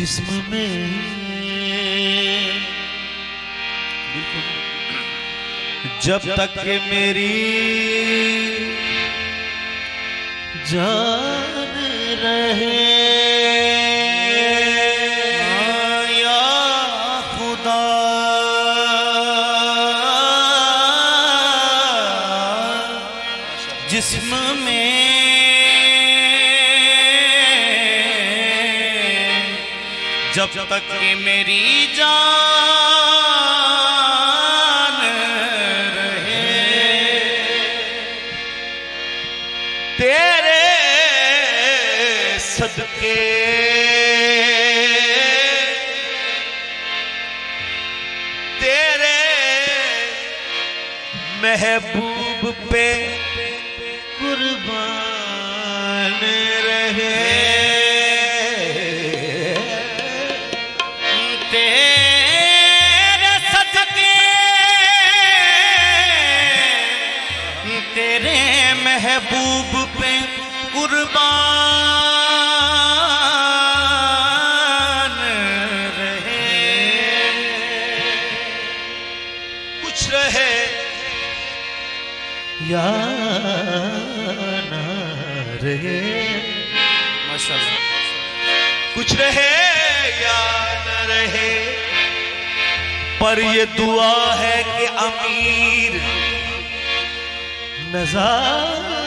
जिस्म में जब तक के मेरी जान रहे मेरी जान रहे। तेरे सदके। तेरे महबूब पे रहे या न रहे? पर ये दुआ है कि अमीर नजार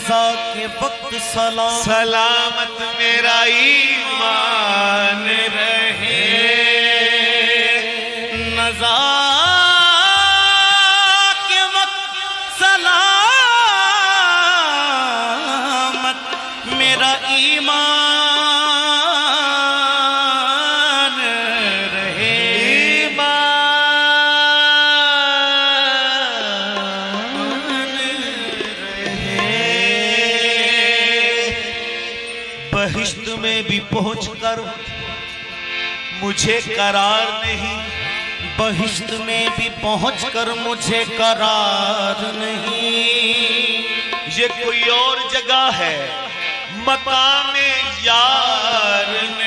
नजा के वक्त सलाम सलामत मेरा ईमान रहे। नजा के वक्त सलामत मेरा ईमान करार नहीं। बहिष्ट में भी पहुँच कर मुझे करार नहीं। ये कोई और जगह है। मकाम यार नहीं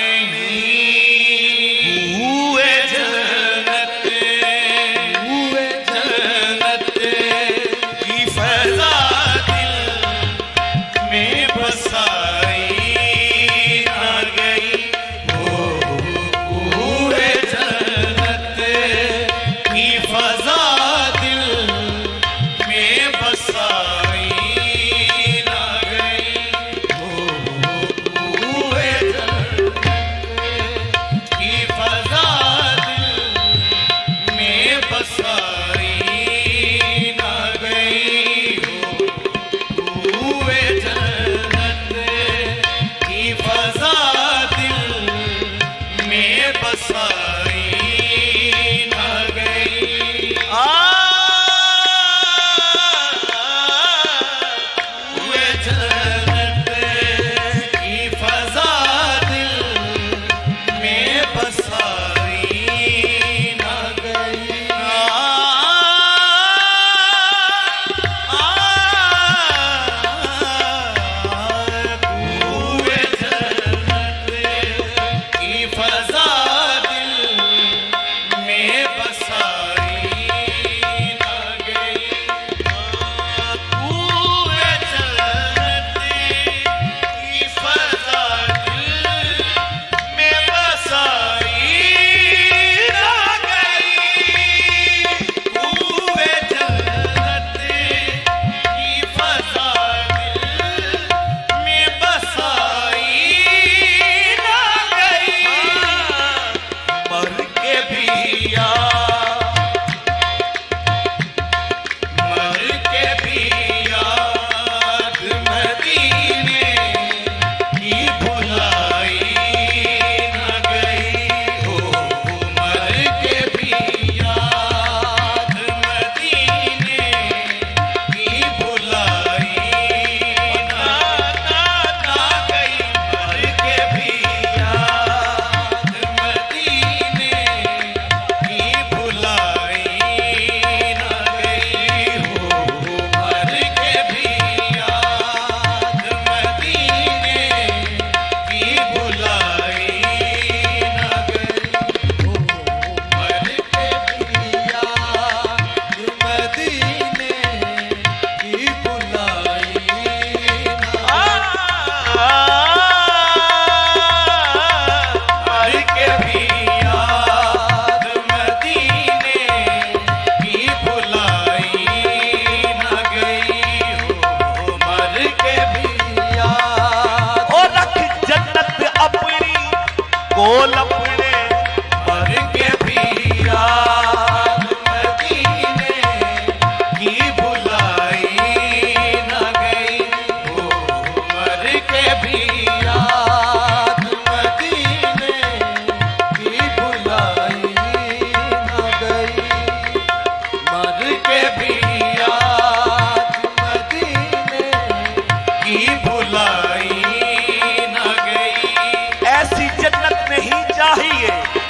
को लपट Yeah.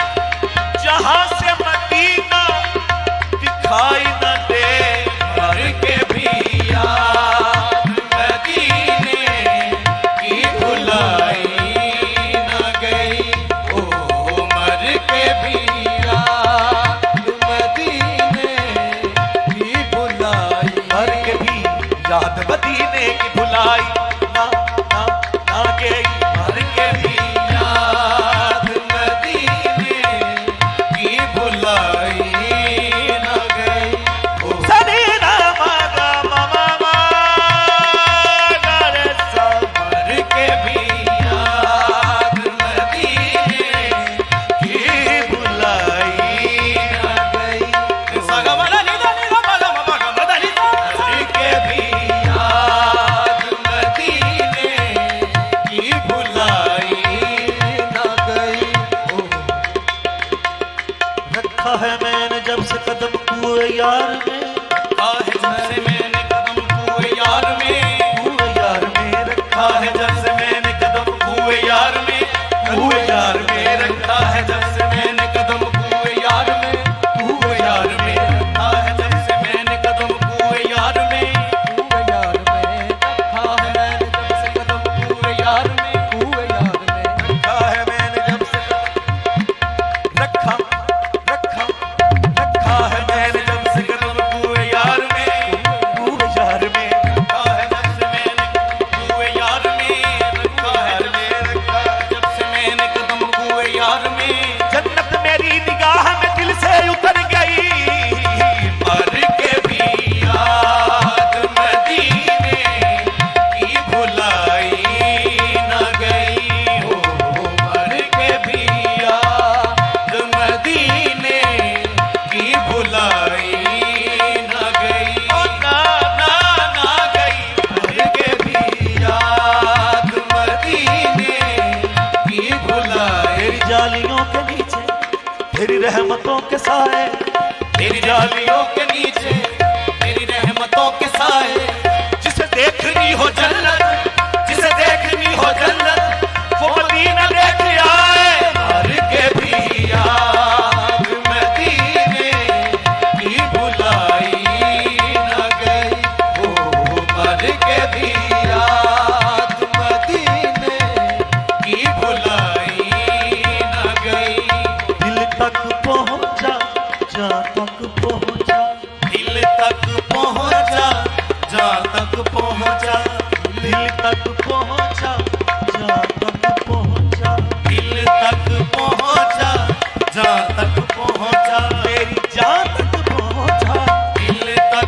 रखा है मैंने जब से कदम हुए यार में। आह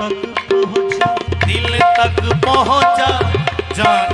तक पहुँचा दिल तक पहुँचा जान